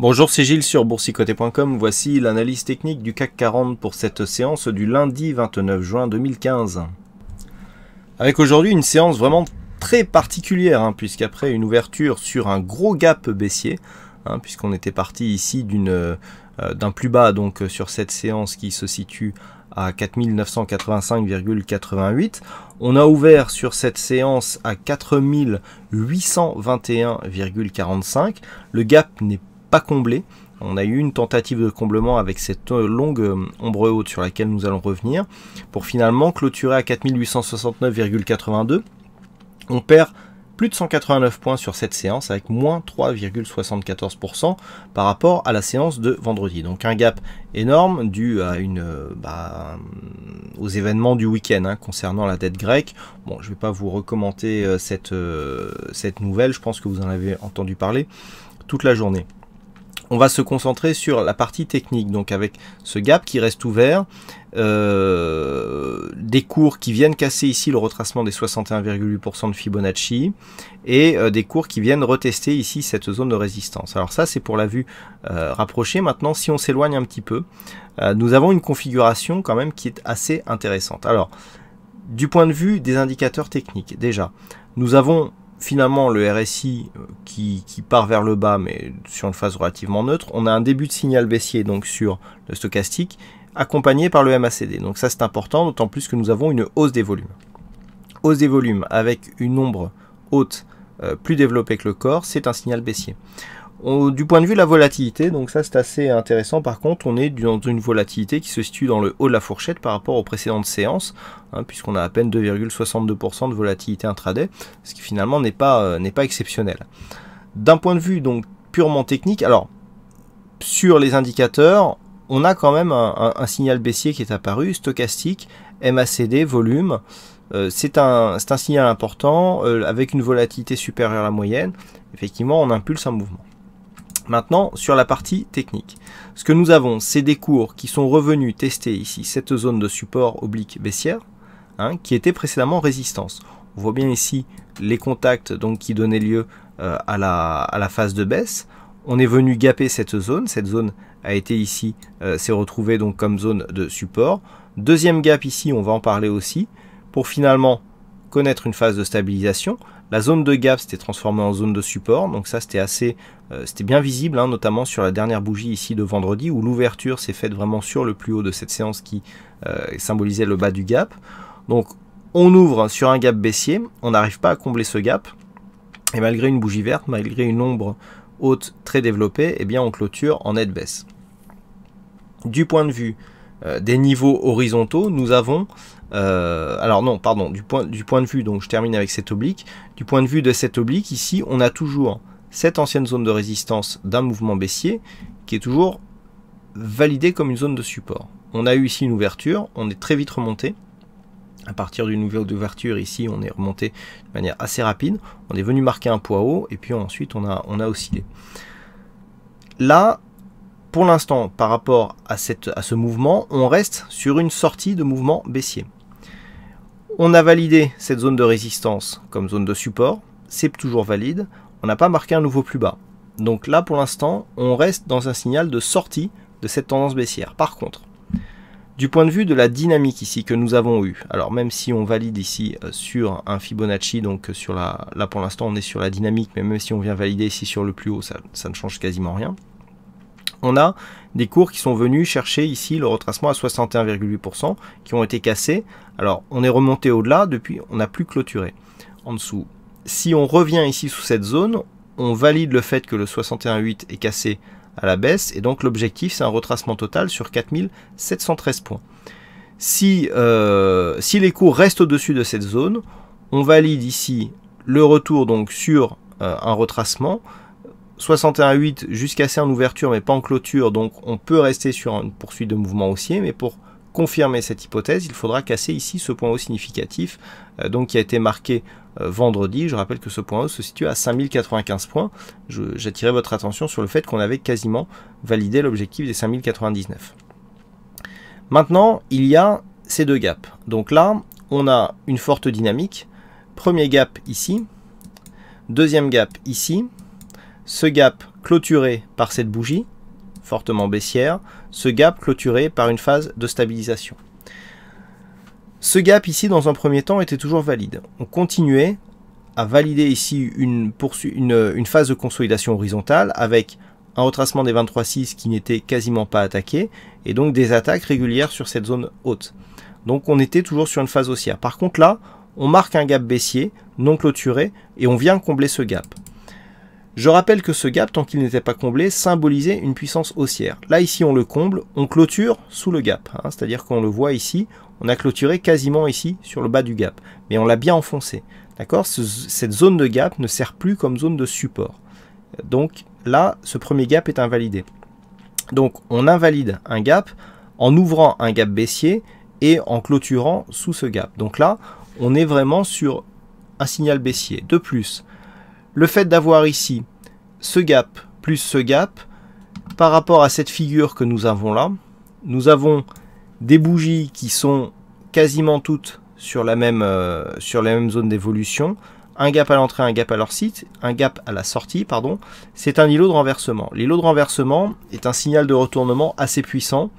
Bonjour, c'est Gilles sur boursicoté.com. Voici l'analyse technique du CAC 40 pour cette séance du lundi 29 juin 2015. Avec aujourd'hui une séance vraiment très particulière, hein, puisqu'après une ouverture sur un gros gap baissier, hein, puisqu'on était parti ici euh, d'un plus bas donc sur cette séance qui se situe à 4985,88. On a ouvert sur cette séance à 4821,45. Le gap n'est pas comblé. On a eu une tentative de comblement avec cette longue euh, ombre haute sur laquelle nous allons revenir pour finalement clôturer à 4869,82. On perd plus de 189 points sur cette séance avec moins 3,74% par rapport à la séance de vendredi. Donc un gap énorme dû à une, euh, bah, aux événements du week-end hein, concernant la dette grecque. Bon, je ne vais pas vous euh, cette, cette nouvelle, je pense que vous en avez entendu parler toute la journée on va se concentrer sur la partie technique, donc avec ce gap qui reste ouvert, euh, des cours qui viennent casser ici le retracement des 61,8% de Fibonacci, et euh, des cours qui viennent retester ici cette zone de résistance. Alors ça c'est pour la vue euh, rapprochée, maintenant si on s'éloigne un petit peu, nous avons une configuration quand même qui est assez intéressante. Alors, du point de vue des indicateurs techniques, déjà, nous avons finalement le RSI euh, qui, part vers le bas mais sur une phase relativement neutre, on a un début de signal baissier donc sur le stochastique accompagné par le MACD. Donc ça c'est important d'autant plus que nous avons une hausse des volumes. Hausse des volumes avec une ombre haute euh, plus développée que le corps, c'est un signal baissier du point de vue de la volatilité, donc ça c'est assez intéressant. Par contre, on est dans une volatilité qui se situe dans le haut de la fourchette par rapport aux précédentes séances, hein, puisqu'on a à peine 2,62% de volatilité intraday, ce qui finalement n'est pas, euh, n'est pas exceptionnel. D'un point de vue donc purement technique, alors sur les indicateurs, on a quand même un, signal baissier qui est apparu, stochastique, MACD, volume. Euh, c'est un, un, signal important euh, avec une volatilité supérieure à la moyenne. Effectivement, on impulse un mouvement. Maintenant, sur la partie technique. Ce que nous avons, c'est des cours qui sont revenus tester ici cette zone de support oblique baissière, hein, qui était précédemment résistance. On voit bien ici les contacts donc, qui donnaient lieu euh, à, la, phase de baisse. On est venu gaper cette zone. Cette zone a été ici, euh, s'est retrouvée donc comme zone de support. Deuxième gap ici, on va en parler aussi, pour finalement connaître une phase de stabilisation. La zone de gap s'était transformée en zone de support, donc ça c'était assez, euh, c'était bien visible, hein, notamment sur la dernière bougie ici de vendredi où l'ouverture s'est faite vraiment sur le plus haut de cette séance qui euh, symbolisait le bas du gap. Donc on ouvre sur un gap baissier, on n'arrive pas à combler ce gap, et malgré une bougie verte, malgré une ombre haute très développée, eh bien on clôture en nette baisse. Du point de vue euh, des niveaux horizontaux, nous avons euh, alors non, pardon, du point, de vue, donc je termine avec cette oblique, du point de vue de cette oblique, ici, on a toujours cette ancienne zone de résistance d'un mouvement baissier qui est toujours validée comme une zone de support. On a eu ici une ouverture, on est très vite remonté. À partir d'une nouvelle ouverture, ici, on est remonté de manière assez rapide. On est venu marquer un poids haut et puis ensuite on a, oscillé. Là, pour l'instant, par rapport à ce mouvement, on reste sur une sortie de mouvement baissier. On a validé cette zone de résistance comme zone de support, c'est toujours valide, on n'a pas marqué un nouveau plus bas. Donc là pour l'instant, on reste dans un signal de sortie de cette tendance baissière. Par contre, du point de vue de la dynamique ici que nous avons eu, alors même si on valide ici euh, sur un Fibonacci, donc sur la, là pour l'instant on est sur la dynamique, mais même si on vient valider ici sur le plus haut, ça ne change quasiment rien. On a des cours qui sont venus chercher ici le retracement à 61,8%, qui ont été cassés. Alors, on est remonté au-delà, depuis, on n'a plus clôturé en dessous. Si on revient ici sous cette zone, on valide le fait que le 61,8 est cassé à la baisse, et donc l'objectif, c'est un retracement total sur 4713 points. Si, euh, si les cours restent au-dessus de cette zone, on valide ici le retour donc sur euh, un retracement 61,8 jusqu'à casser en ouverture mais pas en clôture, donc on peut rester sur une poursuite de mouvement haussier, mais pour confirmer cette hypothèse, il faudra casser ici ce point haut significatif, euh, donc qui a été marqué euh, vendredi. Je rappelle que ce point haut se situe à 5095 points. J'attirais votre attention sur le fait qu'on avait quasiment validé l'objectif des 5099. Maintenant, il y a ces deux gaps. Donc là, on a une forte dynamique. Premier gap ici, deuxième gap ici, ce gap clôturé par cette bougie, fortement baissière, ce gap clôturé par une phase de stabilisation. Ce gap ici, dans un premier temps, était toujours valide. On continuait à valider ici une, phase de consolidation horizontale avec un retracement des 23.6 qui n'était quasiment pas attaqué, et donc des attaques régulières sur cette zone haute. Donc on était toujours sur une phase haussière. Par contre là, on marque un gap baissier, non clôturé, et on vient combler ce gap. Je rappelle que ce gap, tant qu'il n'était pas comblé, symbolisait une puissance haussière. Là, ici, on le comble, on clôture sous le gap. Hein. C'est-à-dire qu'on le voit ici, on a clôturé quasiment ici, sur le bas du gap. Mais on l'a bien enfoncé. D'accord? Cette zone de gap ne sert plus comme zone de support. Donc là, ce premier gap est invalidé. Donc on invalide un gap en ouvrant un gap baissier et en clôturant sous ce gap. Donc là, on est vraiment sur un signal baissier. De plus, le fait d'avoir ici ce gap plus ce gap, par rapport à cette figure que nous avons là, nous avons des bougies qui sont quasiment toutes sur la même, euh, sur la même zone d'évolution, un gap à l'entrée, un gap à leur site, un gap à la sortie, pardon, c'est un îlot de renversement. L'îlot de renversement est un signal de retournement assez puissant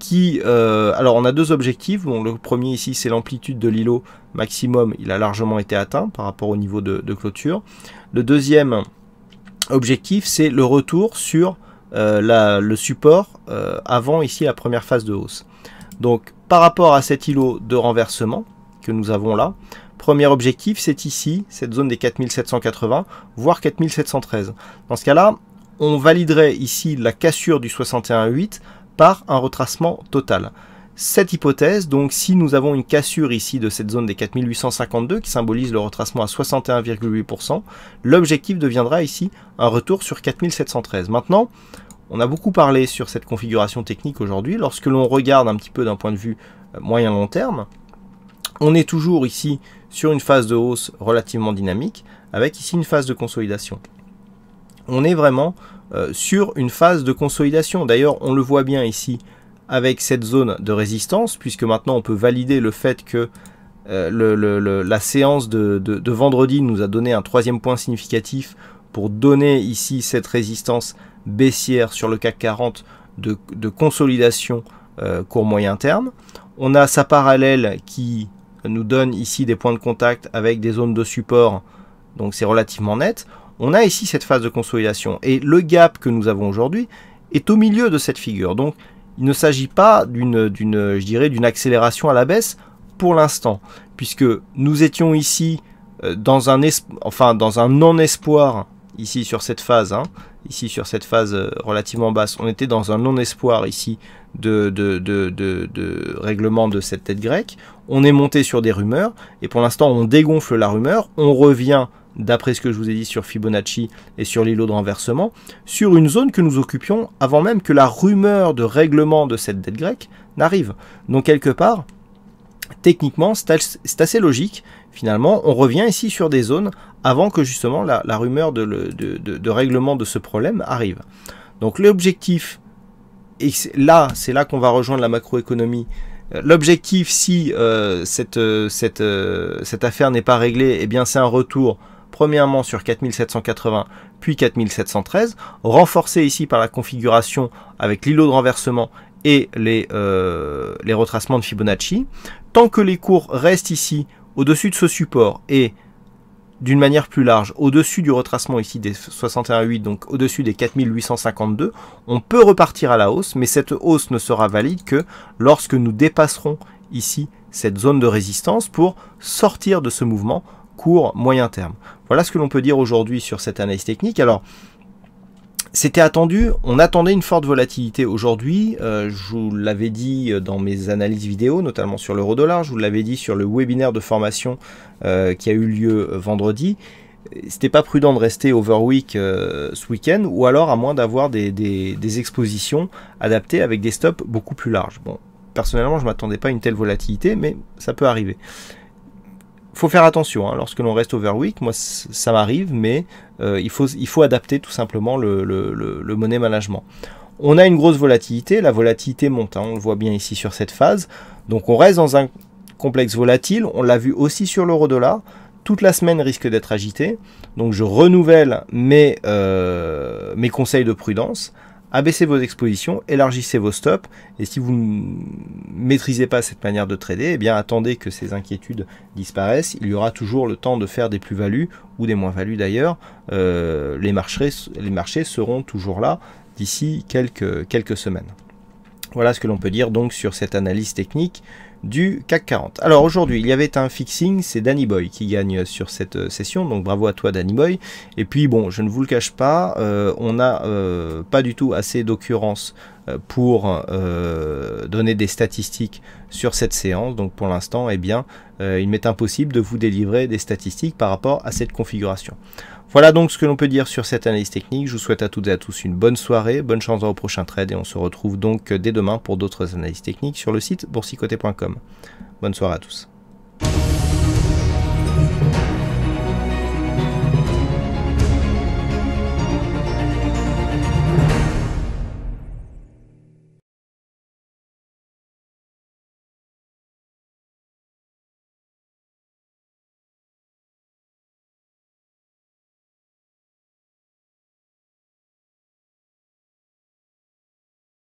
qui, euh, alors on a deux objectifs. Le premier ici, c'est l'amplitude de l'îlot maximum. Il a largement été atteint par rapport au niveau de, clôture. Le deuxième objectif, c'est le retour sur euh, le support euh, avant ici la première phase de hausse. Donc, par rapport à cet îlot de renversement que nous avons là, premier objectif, c'est ici, cette zone des 4780, voire 4713. Dans ce cas-là, on validerait ici la cassure du 61.8 par un retracement total. Cette hypothèse, donc si nous avons une cassure ici de cette zone des 4852 qui symbolise le retracement à 61,8%, l'objectif deviendra ici un retour sur 4713. Maintenant, on a beaucoup parlé sur cette configuration technique aujourd'hui. Lorsque l'on regarde un petit peu d'un point de vue euh, moyen-long terme, on est toujours ici sur une phase de hausse relativement dynamique, avec ici une phase de consolidation. On est vraiment euh, sur une phase de consolidation. D'ailleurs, on le voit bien ici avec cette zone de résistance, puisque maintenant on peut valider le fait que euh, la séance de, vendredi nous a donné un troisième point significatif pour donner ici cette résistance baissière sur le CAC 40 de, consolidation euh, court moyen terme. On a sa parallèle qui nous donne ici des points de contact avec des zones de support, donc c'est relativement net on a ici cette phase de consolidation. Et le gap que nous avons aujourd'hui est au milieu de cette figure. Donc il ne s'agit pas d'une, d'une, je d'une accélération à la baisse pour l'instant, puisque nous étions ici euh, dans un, enfin, dans un non-espoir ici sur cette phase, hein, ici sur cette phase euh, relativement basse, on était dans un non-espoir ici de, de, de, règlement de cette tête grecque. On est monté sur des rumeurs, et pour l'instant on dégonfle la rumeur, on revient d'après ce que je vous ai dit sur Fibonacci et sur l'îlot de renversement, sur une zone que nous occupions avant même que la rumeur de règlement de cette dette grecque n'arrive. Donc quelque part, techniquement, c'est assez logique. Finalement, on revient ici sur des zones avant que justement la, rumeur de, règlement de ce problème arrive. Donc l'objectif, et là, c'est là qu'on va rejoindre la macroéconomie, euh, L'objectif, si euh, cette, euh, cette, cette affaire n'est pas réglée, eh bien c'est un retour premièrement sur 4780 puis 4713, renforcé ici par la configuration avec l'îlot de renversement et les, euh, les retracements de Fibonacci. Tant que les cours restent ici au-dessus de ce support et d'une manière plus large, au-dessus du retracement ici des 61,8, donc au-dessus des 4852, on peut repartir à la hausse, mais cette hausse ne sera valide que lorsque nous dépasserons ici cette zone de résistance pour sortir de ce mouvement court, moyen terme. Voilà ce que l'on peut dire aujourd'hui sur cette analyse technique. Alors, c'était attendu, on attendait une forte volatilité aujourd'hui, euh, je vous l'avais dit dans mes analyses vidéo, notamment sur l'euro dollar, je vous l'avais dit sur le webinaire de formation euh, qui a eu lieu euh, vendredi. C'était pas prudent de rester overweek ce week-end, ou alors à moins d'avoir des, expositions adaptées avec des stops beaucoup plus larges. Bon, personnellement, je m'attendais pas à une telle volatilité, mais ça peut arriver faut faire attention hein, lorsque l'on reste overweek. Moi, ça m'arrive, mais euh, il, faut, il faut adapter tout simplement le, le, money management. On a une grosse volatilité, la volatilité monte, hein, on le voit bien ici sur cette phase. Donc on reste dans un complexe volatile, on l'a vu aussi sur l'euro dollar. toute la semaine risque d'être agitée. Donc je renouvelle mes, mes conseils de prudence abaissez vos expositions, élargissez vos stops, et si vous ne maîtrisez pas cette manière de trader, eh bien attendez que ces inquiétudes disparaissent. Il y aura toujours le temps de faire des plus-values ou des moins-values d'ailleurs. Euh, les, marchés, seront toujours là d'ici quelques, quelques semaines. Voilà ce que l'on peut dire donc sur cette analyse technique du CAC 40. Alors aujourd'hui, il y avait un fixing, c'est Danny Boy qui gagne sur cette euh, session, donc bravo à toi Danny Boy. Et puis bon, je ne vous le cache pas, euh, on n'a euh, pas du tout assez d'occurrences pour donner des statistiques sur cette séance. Donc pour l'instant, eh bien, il m'est impossible de vous délivrer des statistiques par rapport à cette configuration. Voilà donc ce que l'on peut dire sur cette analyse technique. Je vous souhaite à toutes et à tous une bonne soirée, bonne chance dans vos prochains trades et on se retrouve donc dès demain pour d'autres analyses techniques sur le site boursicoté.com. Bonne soirée à tous.